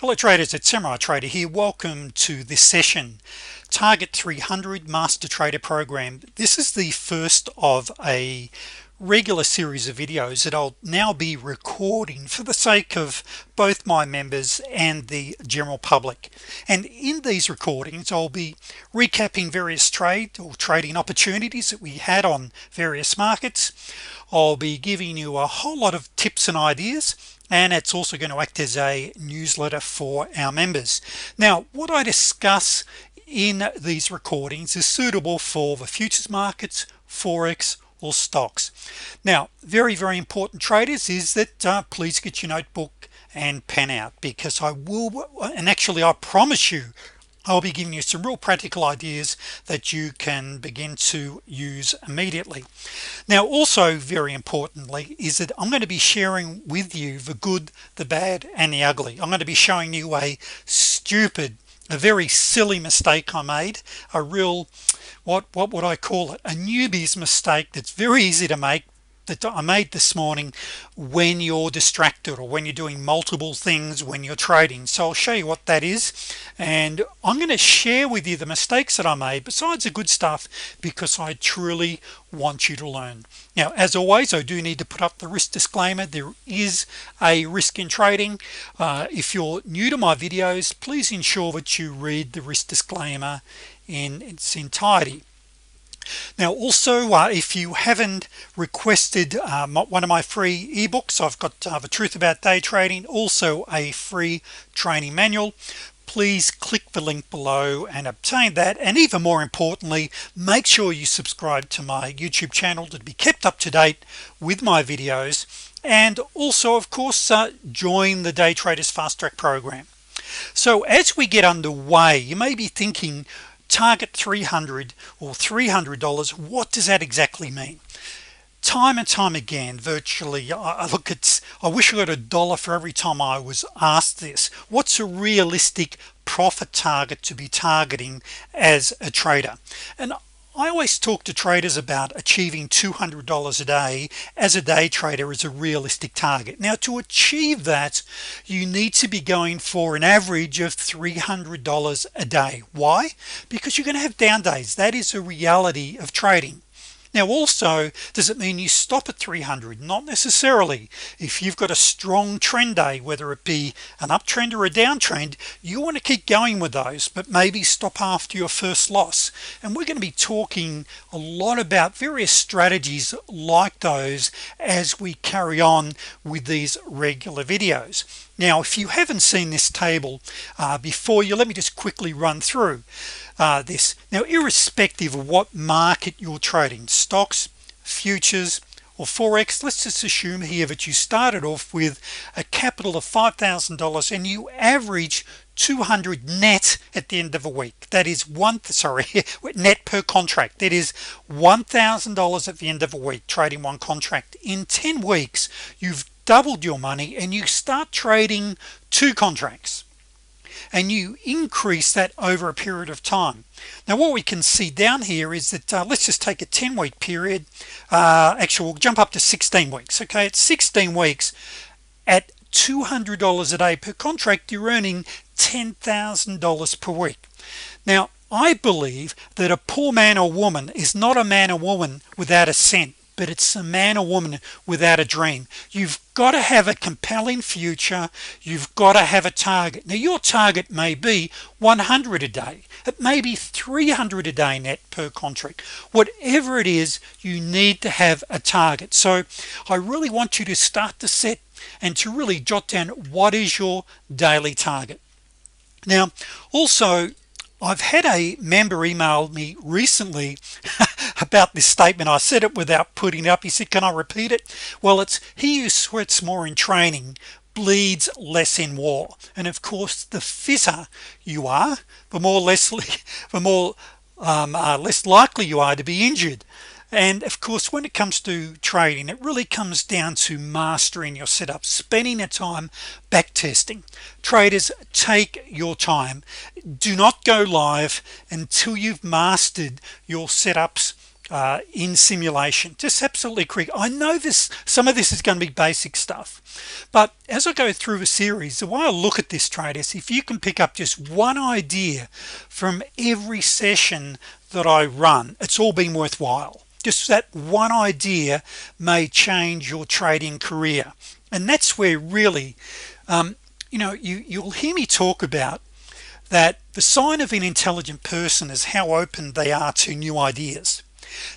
hello traders. It's Samurai Trader here. Welcome to this session. Target 300 master trader program. This is the first of a regular series of videos that I'll now be recording for the sake of both my members and the general public. And in these recordings I'll be recapping various trade or trading opportunities that we had on various markets. I'll be giving you a whole lot of tips and ideas and it's also going to act as a newsletter for our members. Now what I discuss in these recordings is suitable for the futures markets Forex or stocks. Now very very important traders is that uh, please get your notebook and pen out because I will and actually I promise you I'll be giving you some real practical ideas that you can begin to use immediately. Now also very importantly is that I'm going to be sharing with you the good the bad and the ugly. I'm going to be showing you a stupid a very silly mistake I made a real what what would I call it? A newbie's mistake that's very easy to make that I made this morning when you're distracted or when you're doing multiple things when you're trading. So I'll show you what that is and I'm going to share with you the mistakes that I made besides the good stuff because I truly want you to learn. Now as always I do need to put up the risk disclaimer. There is a risk in trading. Uh, if you're new to my videos please ensure that you read the risk disclaimer in its entirety now also uh, if you haven't requested um, one of my free ebooks I've got uh, the truth about day trading also a free training manual please click the link below and obtain that. And even more importantly make sure you subscribe to my YouTube channel to be kept up to date with my videos. And also of course uh, join the day traders fast track program. So as we get underway you may be thinking target 300 or $300 what does that exactly mean? Time and time again virtually I look at I wish I got a dollar for every time I was asked this. What's a realistic profit target to be targeting as a trader? And I always talk to traders about achieving $200 a day as a day trader is a realistic target. Now to achieve that you need to be going for an average of $300 a day. Why? Because you're gonna have down days. That is a reality of trading now also does it mean you stop at 300 not necessarily. If you've got a strong trend day whether it be an uptrend or a downtrend you want to keep going with those but maybe stop after your first loss. And we're going to be talking a lot about various strategies like those as we carry on with these regular videos. Now if you haven't seen this table uh, before you let me just quickly run through uh, this. Now irrespective of what market you're trading stocks futures or Forex let's just assume here that you started off with a capital of $5,000 and you average 200 net at the end of a week. That is one sorry net per contract. That is $1,000 at the end of a week trading one contract. In 10 weeks you've doubled your money and you start trading two contracts and you increase that over a period of time. Now what we can see down here is that uh, let's just take a 10 week period. Uh, actually we'll jump up to 16 weeks okay? It's 16 weeks at $200 a day per contract you're earning $10,000 per week. Now I believe that a poor man or woman is not a man or woman without a cent but it's a man or woman without a dream. You've got to have a compelling future. You've got to have a target. Now your target may be 100 a day. It may be 300 a day net per contract. Whatever it is you need to have a target. So I really want you to start to set and to really jot down what is your daily target. Now also I've had a member email me recently about this statement. I said it without putting it up. He said can I repeat it? Well it's he who sweats more in training bleeds less in war. And of course the fitter you are the more less the more um, uh, less likely you are to be injured. And of course when it comes to trading it really comes down to mastering your setup spending a time back testing traders take your time. Do not go live until you've mastered your setups uh, in simulation. Just absolutely quick. I know this some of this is going to be basic stuff but as I go through a series the way I look at this trade is if you can pick up just one idea from every session that I run it's all been worthwhile. Just that one idea may change your trading career. And that's where really um, you know you you'll hear me talk about that the sign of an intelligent person is how open they are to new ideas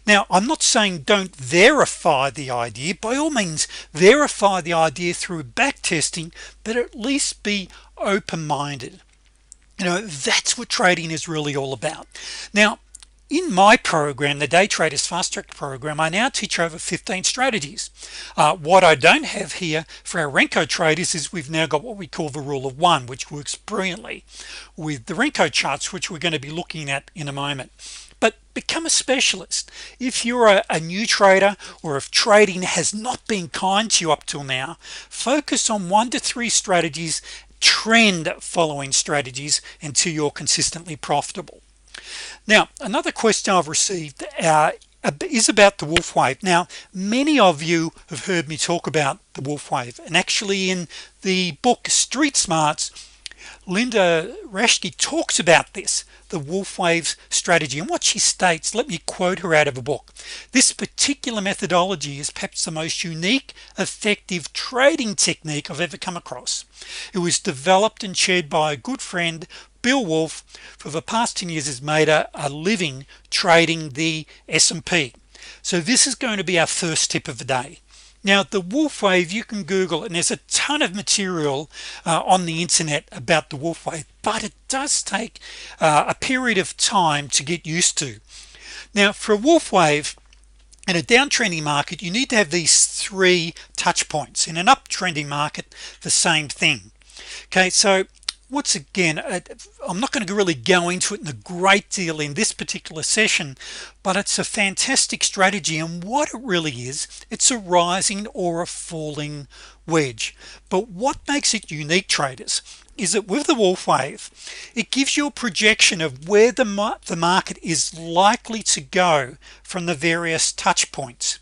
now I'm not saying don't verify the idea. By all means verify the idea through back testing but at least be open-minded. You know that's what trading is really all about. Now in my program the day traders fast track program I now teach over 15 strategies. Uh, what I don't have here for our Renko traders is we've now got what we call the rule of one which works brilliantly with the Renko charts which we're going to be looking at in a moment but become a specialist. If you're a, a, new trader or if trading has not been kind to you up till now focus on one to three strategies trend following strategies until you're consistently profitable. Now another question I've received uh, is about the wolf wave. Now many of you have heard me talk about the wolf wave and actually in the book street smarts Linda Raschke talks about this the wolf waves strategy and what she states let me quote her out of a book. This particular methodology is perhaps the most unique effective trading technique I've ever come across. It was developed and shared by a good friend Bill Wolfe for the past 10 years has made a, a living trading the S&P so this is going to be our first tip of the day now the wolf wave you can google and there's a ton of material uh, on the internet about the wolf wave but it does take uh, a period of time to get used to. Now for a wolf wave in a downtrending market you need to have these three touch points. In an uptrending market the same thing. Okay so once again uh, I'm not going to really go into it in a great deal in this particular session but it's a fantastic strategy and what it really is it's a rising or a falling wedge. But what makes it unique traders is that with the wolf wave it gives you a projection of where the, the market is likely to go from the various touch points.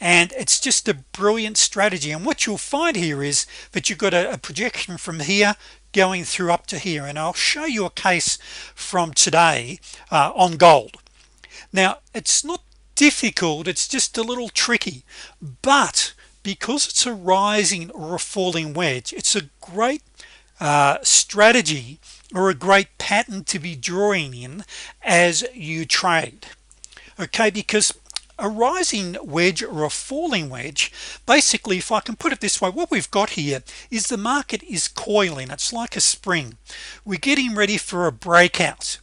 And it's just a brilliant strategy and what you'll find here is that you've got a projection from here going through up to here and I'll show you a case from today uh, on gold. Now it's not difficult it's just a little tricky but because it's a rising or a falling wedge it's a great uh, strategy or a great pattern to be drawing in as you trade. Okay because a rising wedge or a falling wedge basically if I can put it this way what we've got here is the market is coiling. It's like a spring. We're getting ready for a breakout.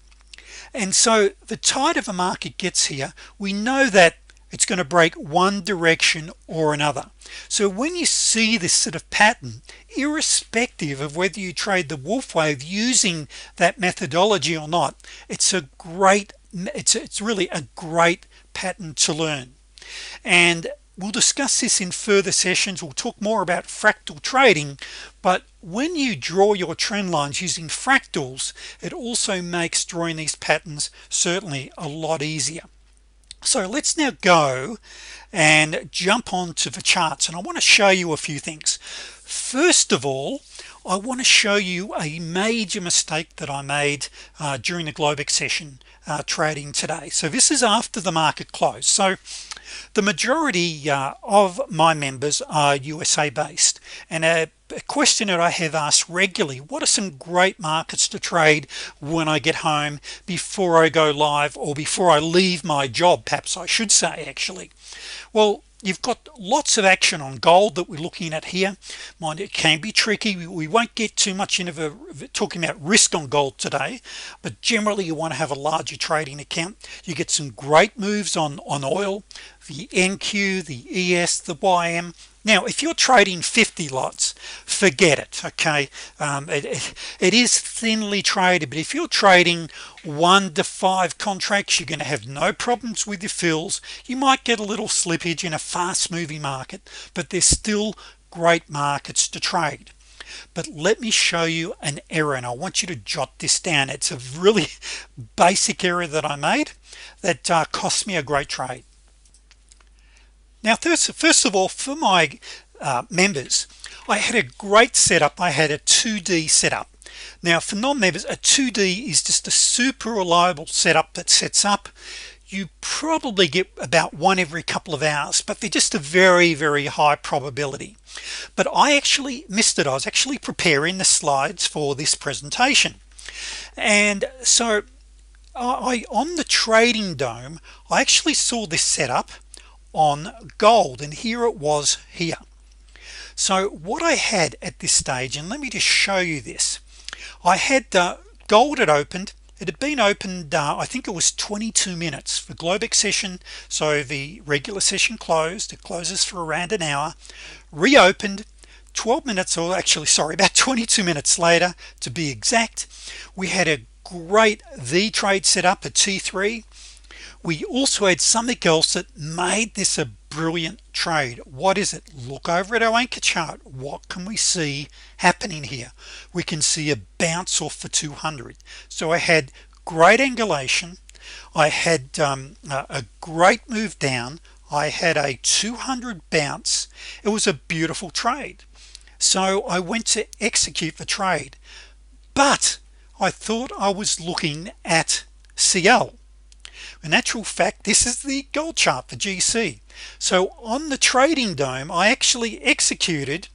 And so the tide of a market gets here we know that it's going to break one direction or another. So when you see this sort of pattern irrespective of whether you trade the wolf wave using that methodology or not it's a great it's it's really a great pattern to learn. And we'll discuss this in further sessions. We'll talk more about fractal trading but when you draw your trend lines using fractals it also makes drawing these patterns certainly a lot easier. So let's now go and jump on to the charts and I want to show you a few things. First of all I want to show you a major mistake that I made uh, during the Globex session uh, trading today. So this is after the market close so the majority uh, of my members are USA based and a, a, question that I have asked regularly what are some great markets to trade when I get home before I go live or before I leave my job perhaps I should say actually? Well you've got lots of action on gold that we're looking at here. Mind it can be tricky. We won't get too much into talking about risk on gold today but generally you want to have a larger trading account. You get some great moves on on oil the NQ the ES the YM now if you're trading 50 lots forget it okay? Um, it, it, is thinly traded but if you're trading one to five contracts you're going to have no problems with your fills. You might get a little slippage in a fast moving market but there's still great markets to trade. But let me show you an error and I want you to jot this down. It's a really basic error that I made that uh, cost me a great trade now first first of all for my uh, members I had a great setup. I had a 2d setup. Now for non-members a 2d is just a super reliable setup that sets up. You probably get about one every couple of hours but they're just a very very high probability. But I actually missed it. I was actually preparing the slides for this presentation. And so I on the trading DOM I actually saw this setup on gold and here it was here. So what I had at this stage and let me just show you this. I had uh, gold had opened. It had been opened uh, I think it was 22 minutes for Globex session. So the regular session closed. It closes for around an hour. Reopened 12 minutes or actually sorry about 22 minutes later to be exact. We had a great the trade set up at t3 we also had something else that made this a brilliant trade. What is it? Look over at our anchor chart. What can we see happening here? We can see a bounce off for 200 so I had great angulation. I had um, a great move down. I had a 200 bounce. It was a beautiful trade. So I went to execute the trade. But I thought I was looking at CL in actual fact this is the gold chart for GC so on the trading DOM I actually executed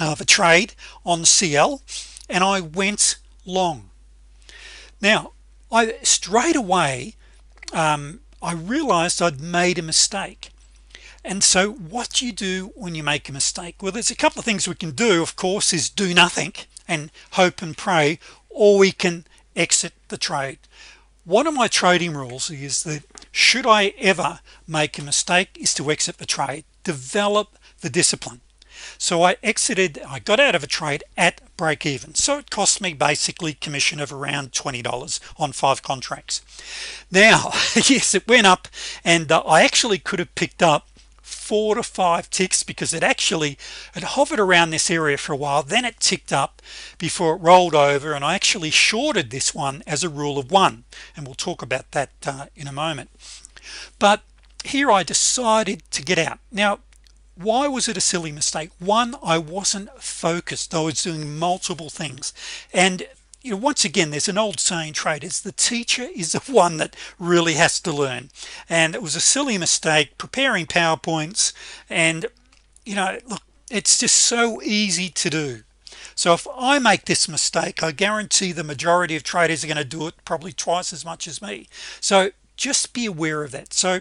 uh, the trade on CL and I went long. Now I straight away um, I realized I'd made a mistake. And so what do you do when you make a mistake? Well there's a couple of things we can do of course is do nothing and hope and pray or we can exit the trade one of my trading rules is that should I ever make a mistake is to exit the trade. Develop the discipline. So I exited I got out of a trade at break-even so it cost me basically commission of around $20 on five contracts. Now yes it went up and uh, I actually could have picked up four to five ticks because it actually it hovered around this area for a while then it ticked up before it rolled over and I actually shorted this one as a rule of one and we'll talk about that uh, in a moment. But here I decided to get out. Now why was it a silly mistake? One I wasn't focused. I was doing multiple things. And you know once again there's an old saying traders the teacher is the one that really has to learn. And it was a silly mistake preparing PowerPoints and you know look it's just so easy to do. So if I make this mistake I guarantee the majority of traders are going to do it probably twice as much as me. So just be aware of that. So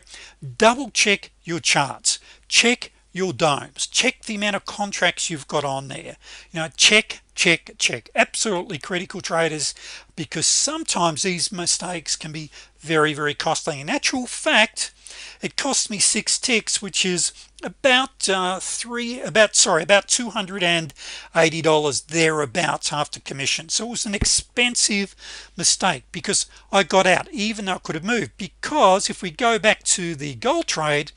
double check your charts. Check your DOMs. Check the amount of contracts you've got on there. You know check check check. Absolutely critical traders because sometimes these mistakes can be very very costly. In actual fact it cost me six ticks which is about uh, three about sorry about $280 thereabouts after commission. So it was an expensive mistake because I got out even though I could have moved. Because if we go back to the gold trade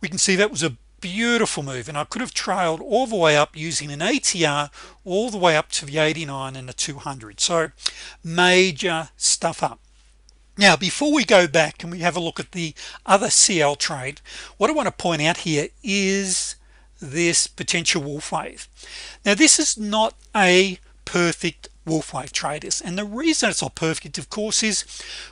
we can see that was a beautiful move and I could have trailed all the way up using an ATR all the way up to the 89 and the 200 so major stuff up. Now before we go back and we have a look at the other CL trade what I want to point out here is this potential wolf wave. Now this is not a perfect wolf wave traders. And the reason it's not perfect of course is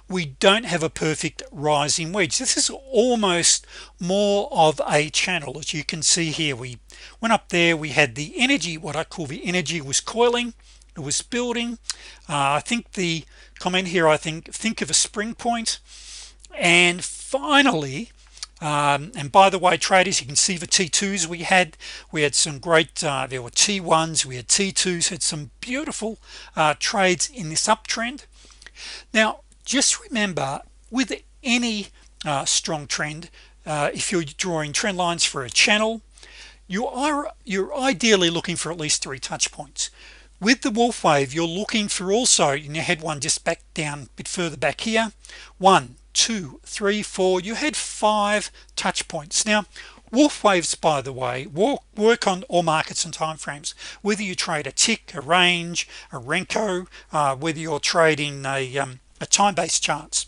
we don't have a perfect rising wedge. This is almost more of a channel as you can see here. We went up there we had the energy what I call the energy was coiling it was building. Uh, I think the comment here I think think of a spring point. And finally um, and by the way traders you can see the t2s we had. We had some great uh, there were t1s we had t2s had some beautiful uh, trades in this uptrend. Now just remember with any uh, strong trend uh, if you're drawing trend lines for a channel you are you're ideally looking for at least three touch points. With the wolf wave you're looking for also in your head one just back down a bit further back here one two three four. You had five touch points. Now wolf waves by the way work on all markets and time frames whether you trade a tick a range a Renko uh, whether you're trading a, um, a time-based charts.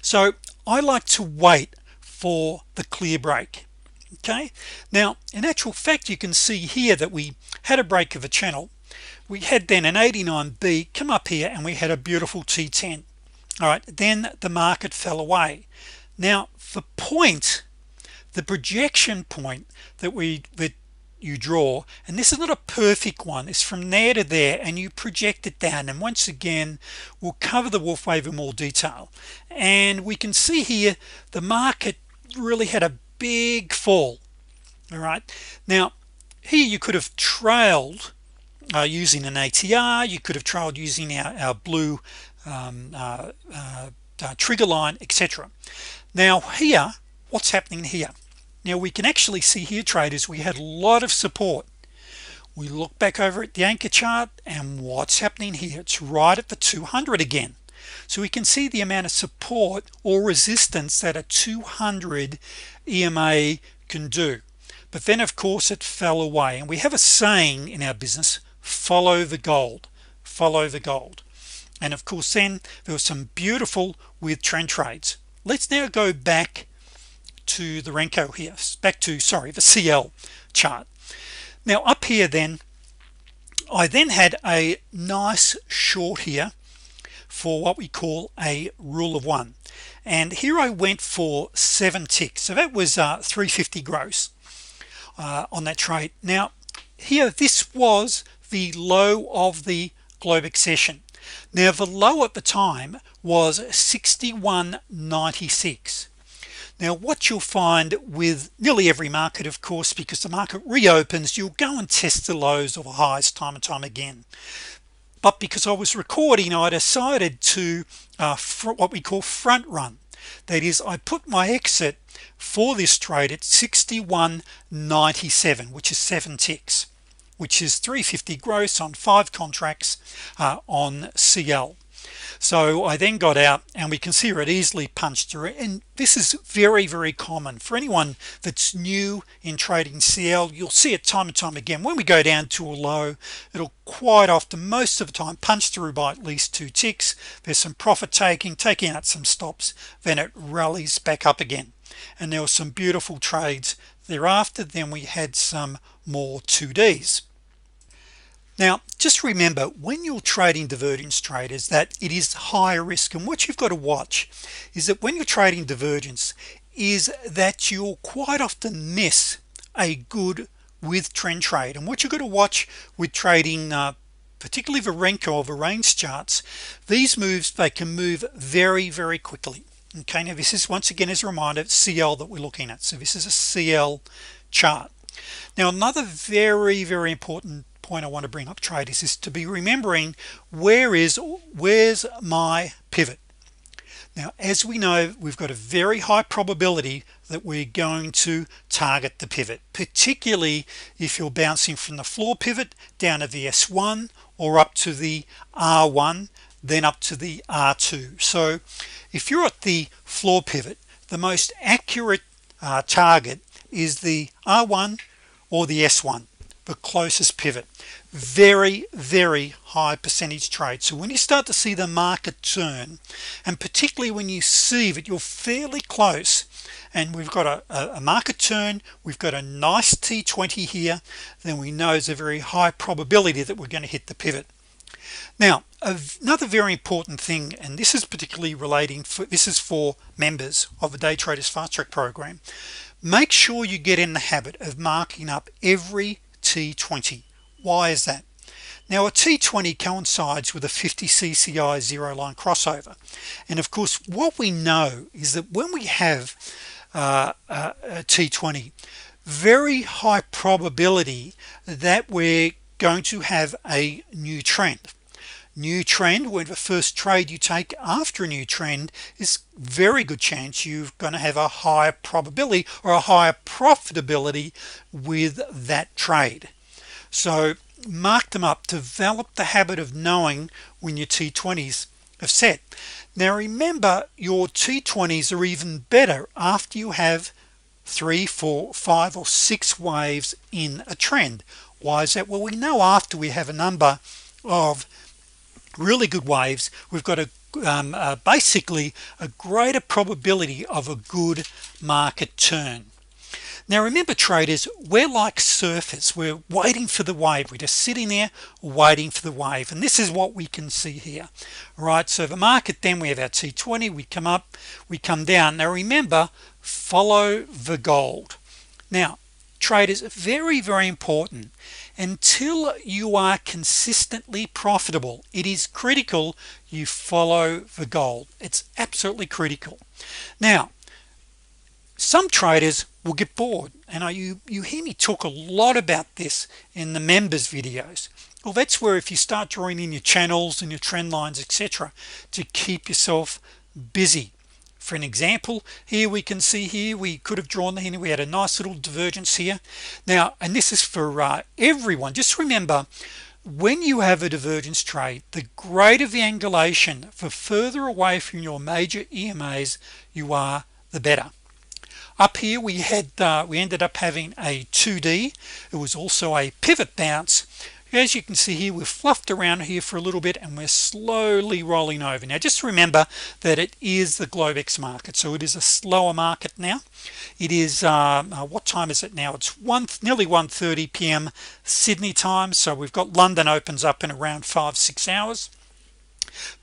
So I like to wait for the clear break okay? Now in actual fact you can see here that we had a break of a channel. We had then an 89b come up here and we had a beautiful t10 all right then the market fell away. Now the point the projection point that we that you draw and this is not a perfect one it's from there to there and you project it down. And once again we'll cover the wolf wave in more detail. And we can see here the market really had a big fall. All right now here you could have trailed uh, using an ATR you could have trailed using our, our blue um, uh, uh, uh trigger line etc now here what's happening here? Now we can actually see here traders we had a lot of support. We look back over at the anchor chart and what's happening here? It's right at the 200 again. So we can see the amount of support or resistance that a 200 EMA can do. But then of course it fell away. And we have a saying in our business follow the gold. Follow the gold and of course then there was some beautiful with trend trades. Let's now go back to the Renko here. Back to sorry the CL chart. Now up here then I then had a nice short here for what we call a rule of one. And here I went for seven ticks. So that was uh, 350 gross uh, on that trade. Now here this was the low of the Globex session now the low at the time was 61.96 now what you'll find with nearly every market of course because the market reopens you'll go and test the lows or the highs time and time again. But because I was recording I decided to uh, what we call front run. That is I put my exit for this trade at 61.97 which is seven ticks which is 350 gross on five contracts uh, on CL so I then got out and we can see it easily punched through. And this is very very common. For anyone that's new in trading CL you'll see it time and time again. When we go down to a low it'll quite often most of the time punch through by at least two ticks. There's some profit taking taking out some stops then it rallies back up again. And there were some beautiful trades thereafter. Then we had some more 2Ds now just remember when you're trading divergence traders that it is higher risk. And what you've got to watch is that when you're trading divergence is that you'll quite often miss a good with trend trade. And what you've got to watch with trading uh, particularly the Renko or range charts these moves they can move very very quickly. Okay now this is once again as a reminder CL that we're looking at. So this is a CL chart. Now another very very important point I want to bring up traders is to be remembering where is where's my pivot. Now as we know we've got a very high probability that we're going to target the pivot particularly if you're bouncing from the floor pivot down to the s1 or up to the r1 then up to the r2 so if you're at the floor pivot the most accurate uh, target is the r1 or the s1 the closest pivot. Very very high percentage trade. So when you start to see the market turn and particularly when you see that you're fairly close and we've got a, a market turn we've got a nice t20 here then we know there's a very high probability that we're going to hit the pivot. Now another very important thing and this is particularly relating for this is for members of the day traders fast track program. Make sure you get in the habit of marking up every T20 why is that? Now a T20 coincides with a 50 CCI zero line crossover. And of course what we know is that when we have uh, uh a T20 very high probability that we're going to have a new trend new trend when the first trade you take after a new trend is very good chance you're going to have a higher probability or a higher profitability with that trade. So mark them up. Develop the habit of knowing when your t20s have set. Now remember your t20s are even better after you have three four five or six waves in a trend. Why is that? Well we know after we have a number of really good waves. We've got a um, uh, basically a greater probability of a good market turn. Now remember traders we're like surfers. We're waiting for the wave. We're just sitting there waiting for the wave. And this is what we can see here right? So the market then we have our t20 we come up we come down. Now remember follow the gold. Now traders very very important until you are consistently profitable it is critical you follow the gold it's absolutely critical. Now some traders will get bored and I you you hear me talk a lot about this in the members videos. Well that's where if you start drawing in your channels and your trend lines etc to keep yourself busy for an example here we can see here we could have drawn the here we had a nice little divergence here. Now and this is for uh, everyone. Just remember when you have a divergence trade the greater the angulation for further away from your major EMAs you are the better. Up here we had uh, we ended up having a 2d it was also a pivot bounce as you can see here we've fluffed around here for a little bit and we're slowly rolling over. Now just remember that it is the Globex market. So it is a slower market now. It is um, uh, what time is it now? It's one nearly 1:30 p.m. Sydney time. So we've got London opens up in around five six hours.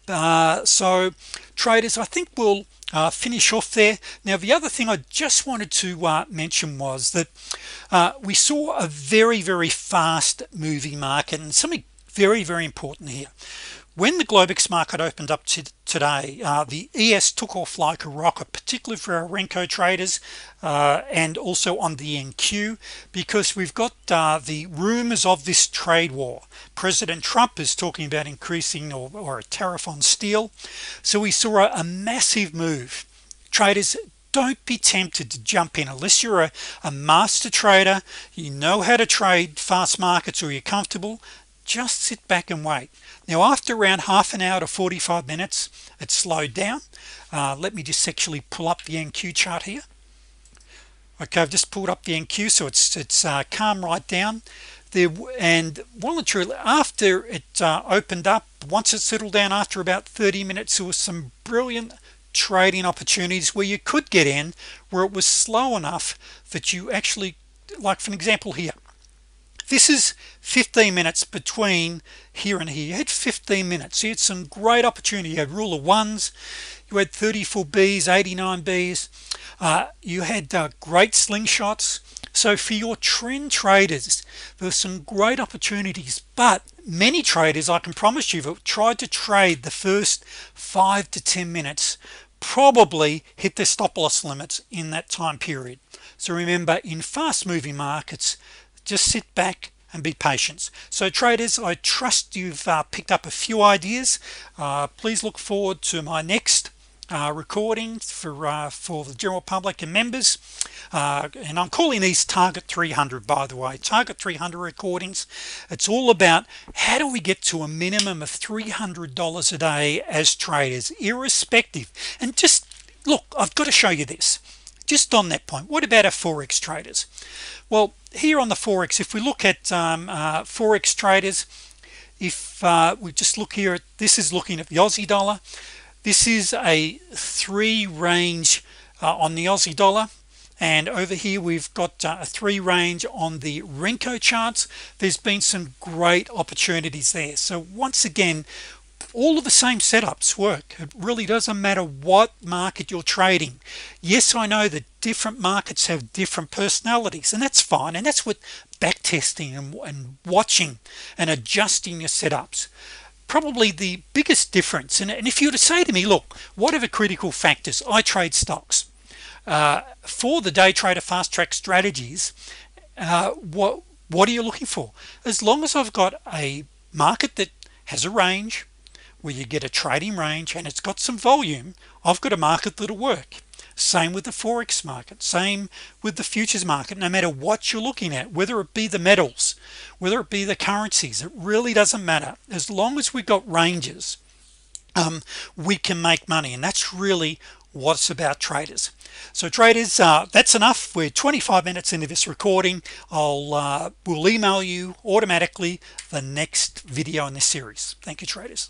Uh, so traders I think we'll uh, finish off there. Now the other thing I just wanted to uh, mention was that uh, we saw a very very fast moving market and something very very important here. When the Globex market opened up to today. Uh, the ES took off like a rocket particularly for our Renko traders uh, and also on the NQ because we've got uh, the rumors of this trade war. President Trump is talking about increasing or, or a tariff on steel. So we saw a, a massive move. Traders don't be tempted to jump in. Unless you're a, a master trader you know how to trade fast markets or you're comfortable just sit back and wait. Now after around half an hour to 45 minutes it slowed down. Uh, let me just actually pull up the NQ chart here. Okay I've just pulled up the NQ so it's it's uh, calm right down. There and truly after it uh, opened up once it settled down after about 30 minutes there was some brilliant trading opportunities where you could get in where it was slow enough that you actually like for an example here this is 15 minutes between here and here. You had 15 minutes. You had some great opportunity. You had rule of ones. You had 34 B's 89 B's. Uh, you had uh, great slingshots. So for your trend traders there's some great opportunities but many traders I can promise you have tried to trade the first five to ten minutes probably hit their stop loss limits in that time period. So remember in fast-moving markets just sit back and be patient. So traders I trust you've uh, picked up a few ideas. Uh, please look forward to my next uh, recording for uh, for the general public and members. Uh, and I'm calling these target 300 by the way. Target 300 recordings. It's all about how do we get to a minimum of $300 a day as traders irrespective. And just look I've got to show you this just on that point what about our forex traders? Well here on the forex if we look at um, uh, forex traders if uh, we just look here at this is looking at the Aussie dollar. This is a three range uh, on the Aussie dollar. And over here we've got uh, a three range on the Renko charts. There's been some great opportunities there. So once again all of the same setups work. It really doesn't matter what market you're trading. Yes I know that different markets have different personalities and that's fine and that's what backtesting and, and watching and adjusting your setups. Probably the biggest difference and, and if you were to say to me look what are the critical factors? I trade stocks. Uh, for the day trader fast track strategies uh, what what are you looking for? As long as I've got a market that has a range where you get a trading range and it's got some volume. I've got a market that'll work. Same with the Forex market. Same with the futures market. No matter what you're looking at whether it be the metals whether it be the currencies it really doesn't matter. As long as we've got ranges um, we can make money and that's really what's about traders. So traders uh, that's enough. We're 25 minutes into this recording. I'll uh, will email you automatically the next video in this series. Thank you traders